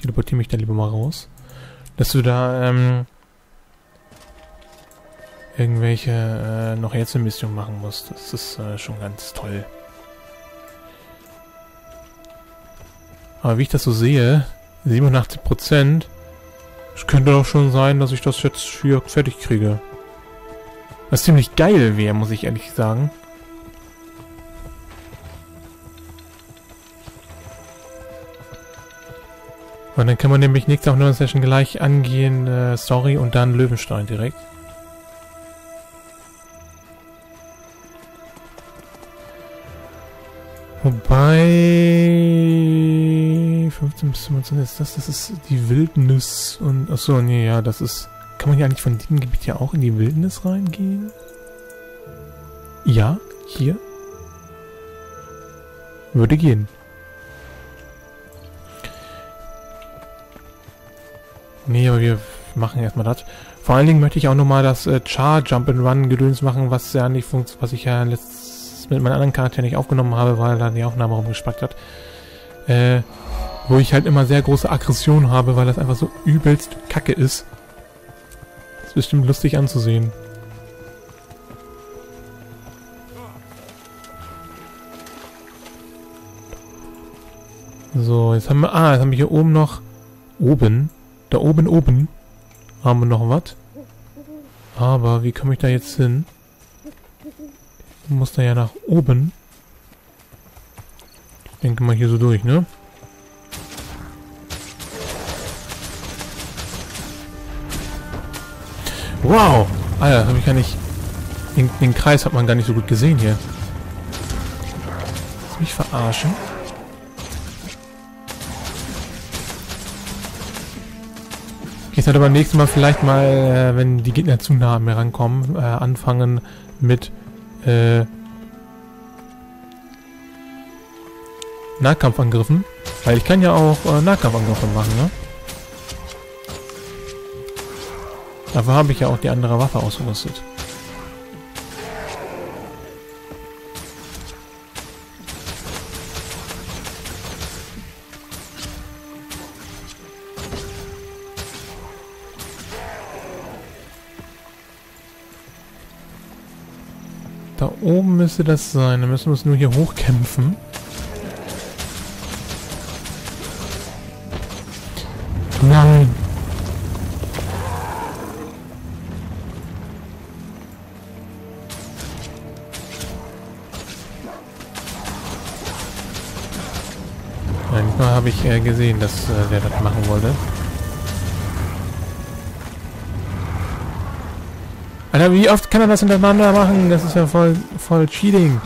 Teleportiere mich da lieber mal raus. Dass du da, ähm, irgendwelche äh, noch Mission machen musst. Das ist äh, schon ganz toll. Aber wie ich das so sehe, 87 Prozent, es könnte doch schon sein, dass ich das jetzt hier fertig kriege. Was ziemlich geil wäre, muss ich ehrlich sagen. Und dann kann man nämlich nächste Aufnahme Session gleich angehen, äh, Story und dann Löwenstein direkt. Wobei 15 bis 25 ist das, das ist die Wildnis und achso, nee, ja, das ist. Kann man ja eigentlich von diesem Gebiet ja auch in die Wildnis reingehen? Ja, hier. Würde gehen. Nee, aber wir machen erstmal das. Vor allen Dingen möchte ich auch nochmal das äh, Char Jump and Run Gedöns machen, was ja nicht funktioniert, was ich ja letztes mit meinem anderen Charakter nicht aufgenommen habe, weil er die Aufnahme rumgespackt hat. Äh, wo ich halt immer sehr große Aggression habe, weil das einfach so übelst kacke ist. Ist bestimmt lustig anzusehen. So, jetzt haben wir... Ah, jetzt haben wir hier oben noch... Oben? Da oben, oben haben wir noch was. Aber wie komme ich da jetzt hin? Ich muss da ja nach oben. Ich denke mal hier so durch, ne? Wow! Alter, habe ich gar nicht... Den, den Kreis hat man gar nicht so gut gesehen hier. Lass mich verarschen. Ich sollte beim nächsten Mal vielleicht mal, äh, wenn die Gegner zu nah mir rankommen, äh, anfangen mit äh, Nahkampfangriffen. Weil ich kann ja auch äh, Nahkampfangriffe machen, ne? Dafür habe ich ja auch die andere Waffe ausgerüstet. Da oben müsste das sein. Dann müssen wir uns nur hier hochkämpfen. Nein. Manchmal habe ich äh, gesehen, dass äh, der das machen wollte. Alter, wie oft kann er das hintereinander machen? Das ist ja voll, voll Cheating.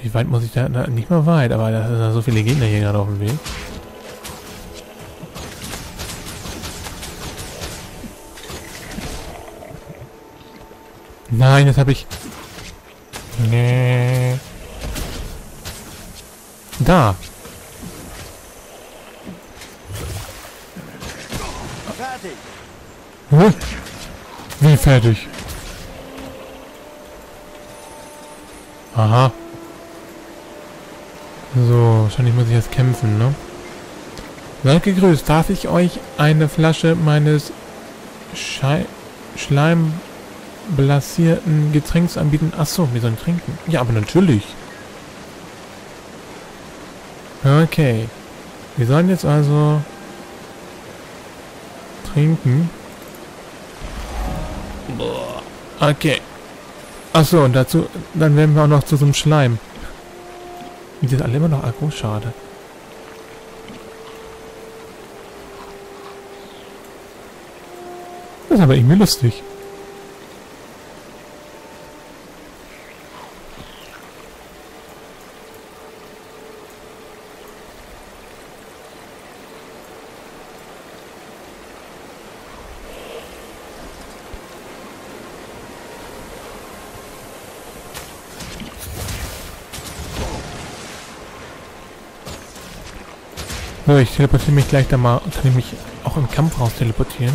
Wie weit muss ich da? Na, nicht mal weit, aber da sind so viele Gegner hier gerade auf dem Weg. Nein, das habe ich... Nee. Da. Fertig. Hä? Wie fertig? Aha. So, wahrscheinlich muss ich jetzt kämpfen, ne? Seid gegrüßt. Darf ich euch eine Flasche meines Schei schleimblasierten Getränks anbieten? Achso, wir sollen trinken. Ja, aber natürlich. Okay. Wir sollen jetzt also trinken. Okay. Achso, und dazu, dann werden wir auch noch zu so einem Schleim. Die sind alle immer noch aggro, schade. Das ist aber irgendwie lustig. So, ich teleportiere mich gleich da mal. Kann ich mich auch im Kampf raus teleportieren?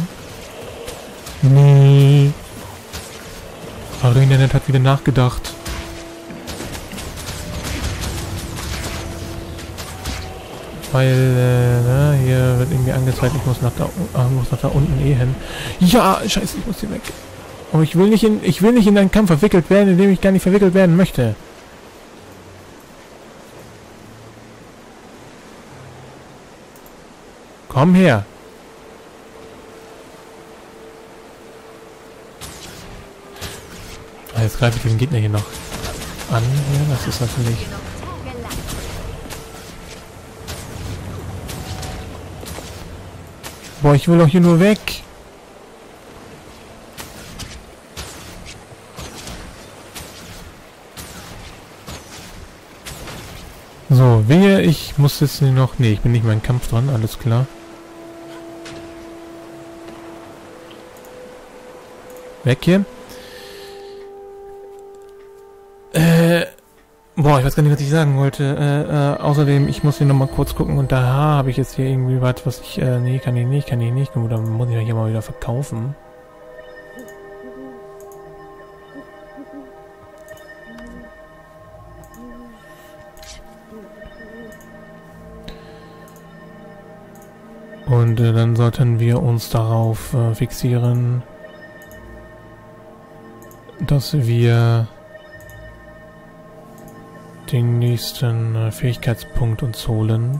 Nee. ArenaNet hat wieder nachgedacht. Weil, äh, ne, hier wird irgendwie angezeigt, ich muss nach da, äh, muss nach da unten eh hin. Ja, scheiße, ich muss hier weg. Aber ich will nicht in, ich will nicht in einen Kampf verwickelt werden, in dem ich gar nicht verwickelt werden möchte. Komm her. Ah, jetzt greife ich den Gegner hier noch an. Ja, das ist natürlich... Boah, ich will doch hier nur weg. So, wehe, ich muss jetzt noch... Nee, ich bin nicht im Kampf dran, alles klar. Weg hier. Äh, boah, ich weiß gar nicht, was ich sagen wollte. Äh, äh, außerdem, ich muss hier nochmal kurz gucken und da habe ich jetzt hier irgendwie was, was ich, äh, nee, kann ich nicht, kann ich nicht. Gut, dann muss ich ja hier mal wieder verkaufen. Und äh, dann sollten wir uns darauf äh, fixieren, dass wir den nächsten äh, Fähigkeitspunkt uns holen.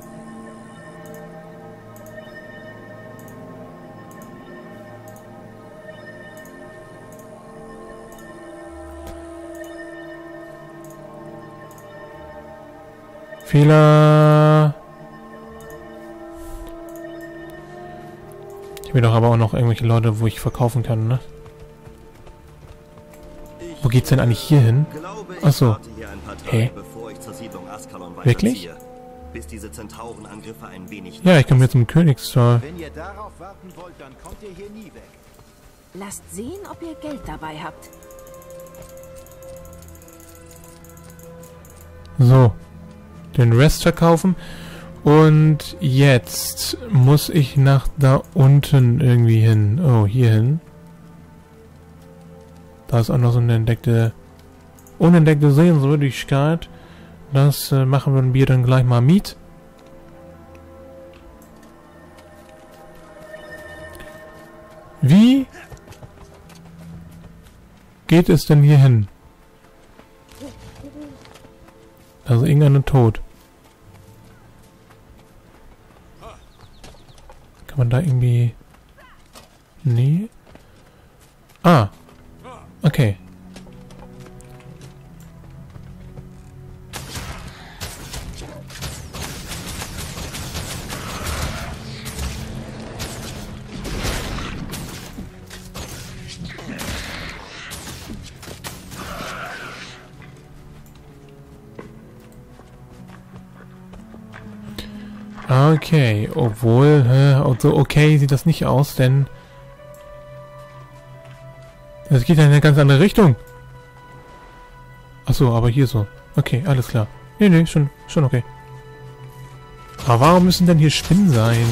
Fehler. Ich will doch aber auch noch irgendwelche Leute, wo ich verkaufen kann, ne? Geht's denn eigentlich hier hin? Achso. Hä? Wirklich? Ja, ich komme jetzt zum Königstor. Wenn ihr darauf warten wollt, dann kommt ihr hier nie weg. Lasst sehen, ob ihr Geld dabei habt. So. Den Rest verkaufen. Und jetzt muss ich nach da unten irgendwie hin. Oh, hier hin. Da ist auch noch so eine entdeckte, unentdeckte Sehenswürdigkeit. Das äh, machen wir dann gleich mal mit. Wie geht es denn hier hin? Also irgendeine Tod. Kann man da irgendwie... Nee. Ah, Okay. Okay, obwohl, äh, also okay sieht das nicht aus, denn das geht ja in eine ganz andere Richtung. Achso, aber hier so. Okay, alles klar. Nee, nee, schon, schon okay. Aber warum müssen denn hier Spinnen sein?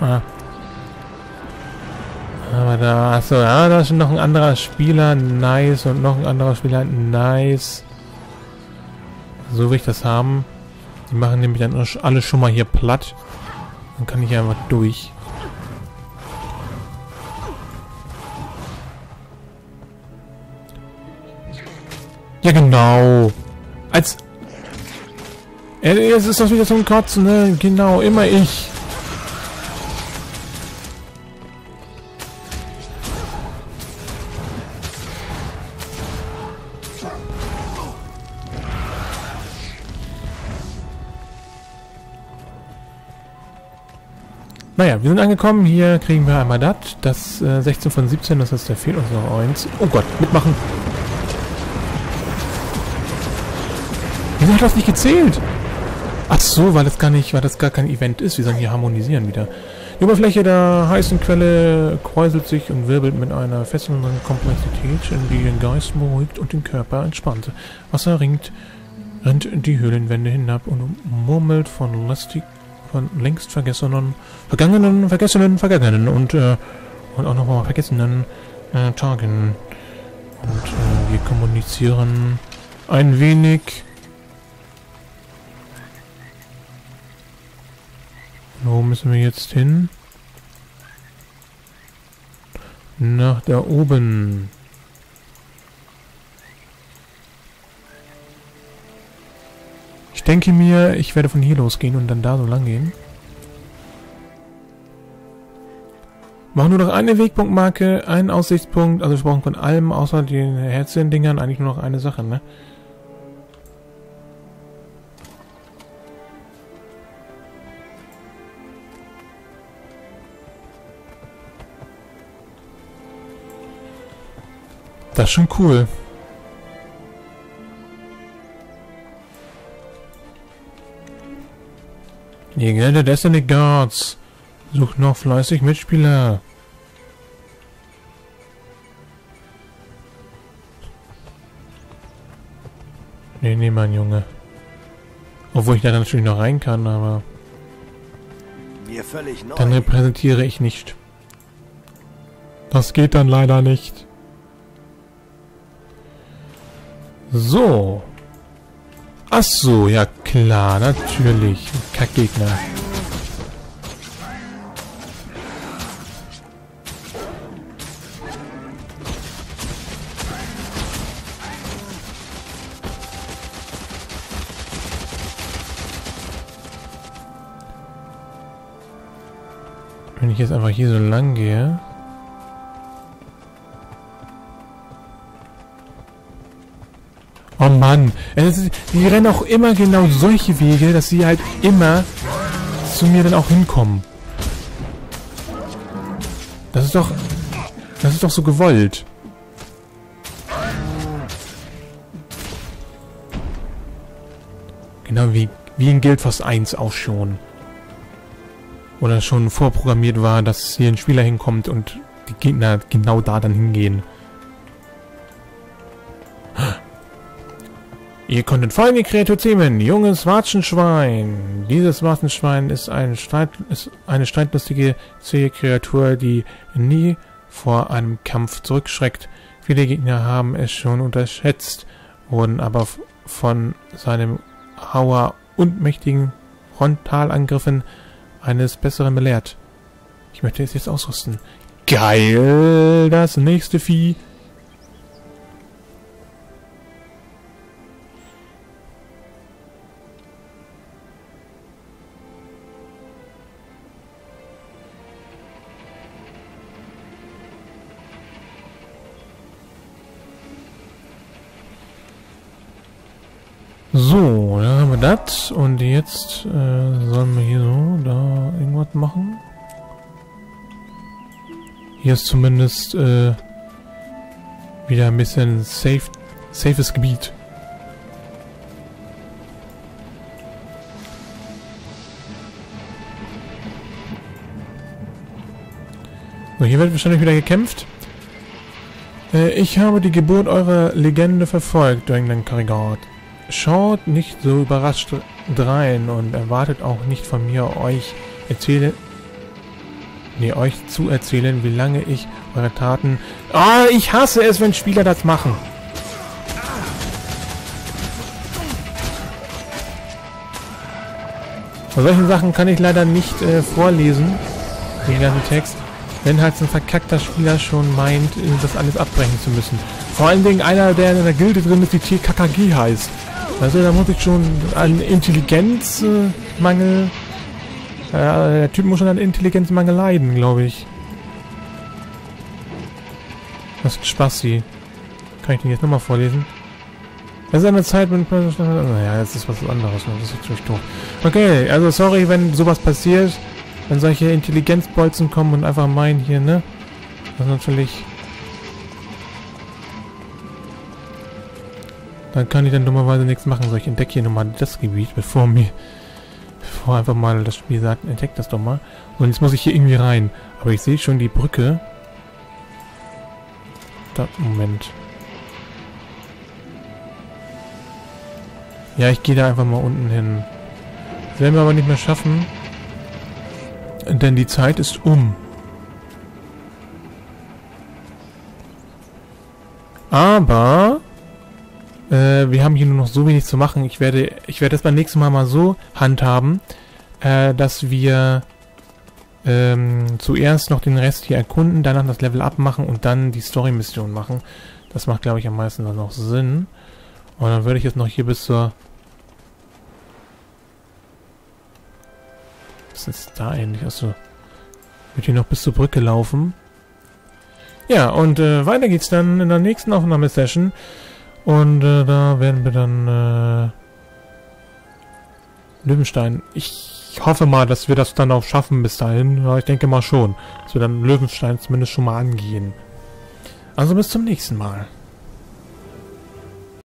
Ah. Aber da, achso, ja, da ist noch ein anderer Spieler, nice, und noch ein anderer Spieler, nice. So will ich das haben. Die machen nämlich dann alle schon mal hier platt. Dann kann ich einfach durch. Ja, genau. Als Jetzt ist das wieder zum Kotzen, ne? Genau, immer ich. Naja, wir sind angekommen. Hier kriegen wir einmal das. Das äh, 16 von 17, das heißt, da fehlt uns noch eins. Oh Gott, mitmachen. Wieso hat das nicht gezählt? Ach so, weil das gar nicht, weil das gar kein Event ist. Wir sollen hier harmonisieren wieder. Die Oberfläche der heißen Quelle kräuselt sich und wirbelt mit einer fesselnden Komplexität, in die den Geist beruhigt und den Körper entspannt. Wasser ringt, rennt die Höhlenwände hinab und murmelt von lästig, von längst vergessenen, vergangenen, vergessenen, vergangenen und, äh, und auch nochmal vergessenen äh, Tagen. Und äh, wir kommunizieren ein wenig Wo müssen wir jetzt hin? Nach da oben. Denke mir, ich werde von hier losgehen und dann da so lang gehen. Machen nur noch eine Wegpunktmarke, einen Aussichtspunkt. Also wir brauchen von allem außer den Herzchen-Dingern eigentlich nur noch eine Sache, ne? Das ist schon cool. Die Gelder Destiny Guards sucht noch fleißig Mitspieler. Nee, nee, mein Junge. Obwohl ich da natürlich noch rein kann, aber... Dann repräsentiere ich nicht. Das geht dann leider nicht. So. Ach so, ja klar, natürlich. Kackgegner. Wenn ich jetzt einfach hier so lang gehe... Oh Mann, die rennen auch immer genau solche Wege, dass sie halt immer zu mir dann auch hinkommen. Das ist doch... Das ist doch so gewollt. Genau wie, wie in Guild Wars 1 auch schon. Oder schon vorprogrammiert war, dass hier ein Spieler hinkommt und die Gegner genau da dann hingehen. Ihr konntet folgende Kreatur zähmen. Junges Watschenschwein. Dieses Watschenschwein ist, ein Streit, ist eine streitlustige, zähe Kreatur, die nie vor einem Kampf zurückschreckt. Viele Gegner haben es schon unterschätzt, wurden aber von seinem Hauer und mächtigen Frontalangriffen eines Besseren belehrt. Ich möchte es jetzt ausrüsten. Geil! Das nächste Vieh Und jetzt äh, sollen wir hier so da irgendwas machen. Hier ist zumindest äh, wieder ein bisschen safe, safes Gebiet. So, hier wird wahrscheinlich wieder gekämpft. Äh, ich habe die Geburt eurer Legende verfolgt, Dränglein Karigat. Schaut nicht so überrascht drein und erwartet auch nicht von mir, euch erzählen, nee, euch zu erzählen, wie lange ich eure Taten... Ah, oh, ich hasse es, wenn Spieler das machen. Von solchen Sachen kann ich leider nicht äh, vorlesen, den ganzen Text, wenn halt so ein verkackter Spieler schon meint, das alles abbrechen zu müssen. Vor allen Dingen einer, der in der Gilde drin ist, die TKKG heißt. Also da muss ich schon an Intelligenzmangel... Äh, der Typ muss schon an Intelligenzmangel leiden, glaube ich. Das ist Spassi. Kann ich den jetzt nochmal vorlesen? Das ist eine Zeit mit... Naja, das ist was anderes. Das ist natürlich doof. Okay, also sorry, wenn sowas passiert. wenn solche Intelligenzbolzen kommen und einfach meinen hier, ne? Das ist natürlich... Dann kann ich dann dummerweise nichts machen. So, ich entdecke hier nochmal das Gebiet, bevor mir... Bevor einfach mal das Spiel sagt, entdeckt das doch mal. Und jetzt muss ich hier irgendwie rein. Aber ich sehe schon die Brücke. Da, Moment. Ja, ich gehe da einfach mal unten hin. Das werden wir aber nicht mehr schaffen. Denn die Zeit ist um. Aber äh, wir haben hier nur noch so wenig zu machen. Ich werde, ich werde das beim nächsten Mal mal so handhaben, äh, dass wir ähm, zuerst noch den Rest hier erkunden, danach das Level abmachen und dann die Story-Mission machen. Das macht, glaube ich, am meisten dann noch Sinn. Und dann würde ich jetzt noch hier bis zur... Was ist da eigentlich? Achso. Wird hier noch bis zur Brücke laufen. Ja, und äh, weiter geht's dann in der nächsten Aufnahmesession. Und äh, da werden wir dann äh, Löwenstein. Ich hoffe mal, dass wir das dann auch schaffen bis dahin. Ja, ich denke mal schon. Dass wir dann Löwenstein zumindest schon mal angehen. Also bis zum nächsten Mal.